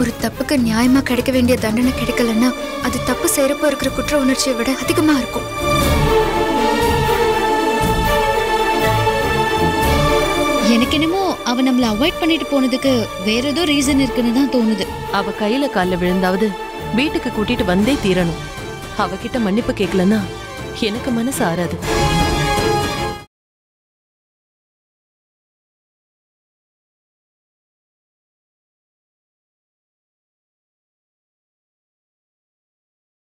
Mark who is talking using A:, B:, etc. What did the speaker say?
A: ஒரு தப்புக்கு நியாயமா கிடைக்க வேண்டிய தண்டனை கிடைக்கலன்னா அது தப்பு செய்யறப்ப இருக்கிற குற்ற உணர்ச்சியை விட அதிகமா இருக்கும்.
B: எனக்கு என்னமோ அவ நம்மள அவாய்ட் பண்ணிட்டு போனதுக்கு வேற ஏதோ ரீசன் இருக்குன்னு தான் தோணுது.
C: அவ கையில கால்ல விழுந்தாவது வீட்டுக்கு கூட்டிட்டு வந்தே தீரணும். அவகிட்ட மன்னிப்பு கேட்கலன்னா எனக்கு மனசு ஆறாது.